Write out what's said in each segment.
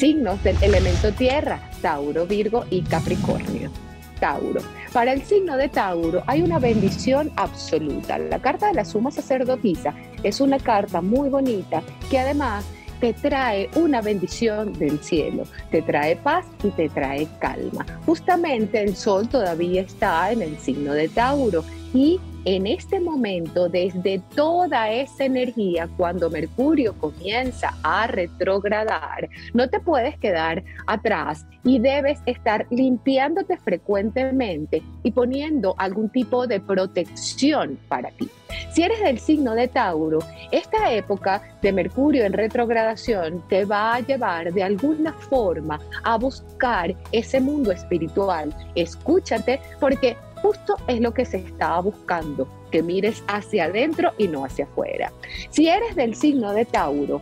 Signos del elemento tierra, Tauro, Virgo y Capricornio. Tauro. Para el signo de Tauro hay una bendición absoluta. La carta de la suma sacerdotisa es una carta muy bonita que además te trae una bendición del cielo, te trae paz y te trae calma. Justamente el sol todavía está en el signo de Tauro y en este momento, desde toda esa energía, cuando Mercurio comienza a retrogradar, no te puedes quedar atrás y debes estar limpiándote frecuentemente y poniendo algún tipo de protección para ti. Si eres del signo de Tauro, esta época de Mercurio en retrogradación te va a llevar de alguna forma a buscar ese mundo espiritual. Escúchate porque justo es lo que se estaba buscando, que mires hacia adentro y no hacia afuera. Si eres del signo de Tauro,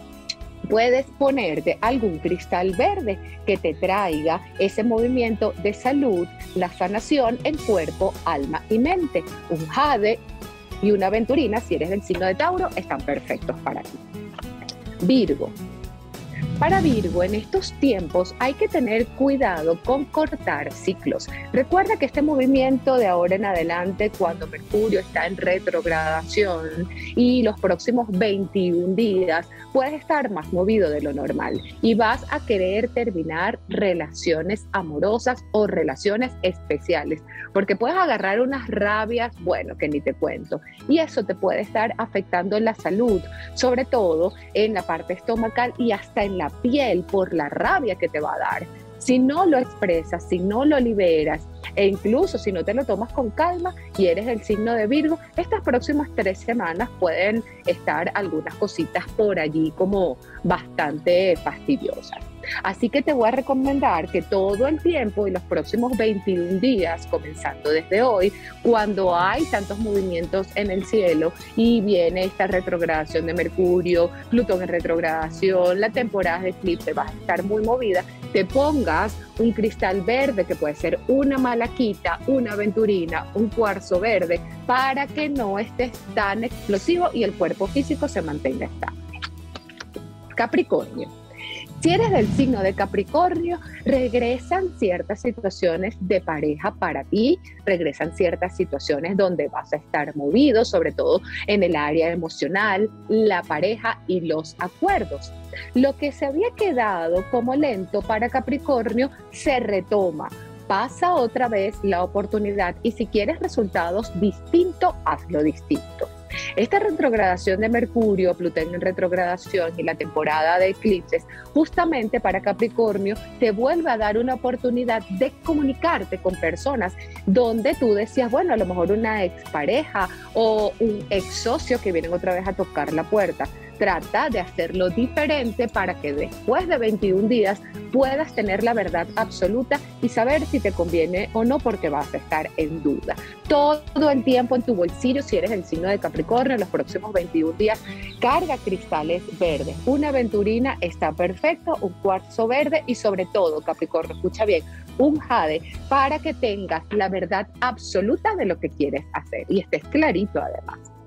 puedes ponerte algún cristal verde que te traiga ese movimiento de salud, la sanación en cuerpo, alma y mente. Un jade y una aventurina, si eres del signo de Tauro, están perfectos para ti. Virgo, para Virgo, en estos tiempos hay que tener cuidado con cortar ciclos. Recuerda que este movimiento de ahora en adelante, cuando Mercurio está en retrogradación y los próximos 21 días, puedes estar más movido de lo normal y vas a querer terminar relaciones amorosas o relaciones especiales, porque puedes agarrar unas rabias, bueno, que ni te cuento, y eso te puede estar afectando en la salud, sobre todo en la parte estomacal y hasta en la piel por la rabia que te va a dar. Si no lo expresas, si no lo liberas, e incluso si no te lo tomas con calma y eres el signo de Virgo, estas próximas tres semanas pueden estar algunas cositas por allí como bastante fastidiosas. Así que te voy a recomendar que todo el tiempo y los próximos 21 días, comenzando desde hoy, cuando hay tantos movimientos en el cielo y viene esta retrogradación de Mercurio, Plutón en retrogradación, la temporada de eclipse va a estar muy movida, te pongas un cristal verde que puede ser una malaquita, una aventurina, un cuarzo verde, para que no estés tan explosivo y el cuerpo físico se mantenga estable. Capricornio. Si eres del signo de Capricornio, regresan ciertas situaciones de pareja para ti, regresan ciertas situaciones donde vas a estar movido, sobre todo en el área emocional, la pareja y los acuerdos. Lo que se había quedado como lento para Capricornio se retoma pasa otra vez la oportunidad y si quieres resultados distintos, hazlo distinto. Esta retrogradación de Mercurio, Plutón en retrogradación y la temporada de eclipses, justamente para Capricornio, te vuelve a dar una oportunidad de comunicarte con personas donde tú decías, bueno, a lo mejor una expareja o un ex socio que vienen otra vez a tocar la puerta trata de hacerlo diferente para que después de 21 días puedas tener la verdad absoluta y saber si te conviene o no porque vas a estar en duda. Todo el tiempo en tu bolsillo, si eres el signo de Capricornio, en los próximos 21 días, carga cristales verdes. Una aventurina está perfecto, un cuarzo verde y sobre todo, Capricornio, escucha bien, un jade para que tengas la verdad absoluta de lo que quieres hacer y estés clarito además.